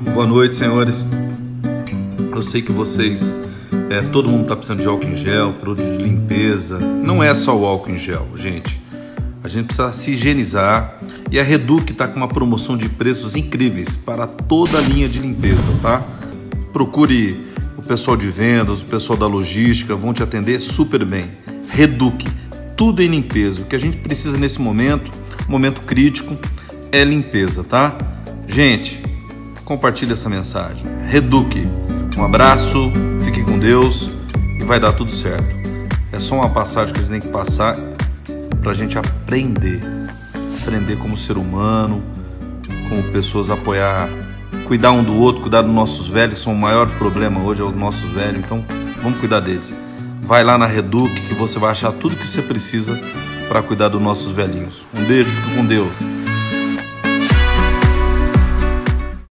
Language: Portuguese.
Boa noite, senhores. Eu sei que vocês, é, todo mundo está precisando de álcool em gel, produto de limpeza. Não é só o álcool em gel, gente. A gente precisa se higienizar e a Reduc está com uma promoção de preços incríveis para toda a linha de limpeza, tá? Procure o pessoal de vendas, o pessoal da logística, vão te atender super bem. Reduc, tudo em limpeza. O que a gente precisa nesse momento, momento crítico, é limpeza, tá? Gente, compartilhe essa mensagem. Reduque. Um abraço, fique com Deus e vai dar tudo certo. É só uma passagem que a gente tem que passar para a gente aprender. Aprender como ser humano, como pessoas apoiar, cuidar um do outro, cuidar dos nossos velhos, que são o maior problema hoje, é os nossos velhos. Então, vamos cuidar deles. Vai lá na Reduque que você vai achar tudo que você precisa para cuidar dos nossos velhinhos. Um beijo, fique com Deus.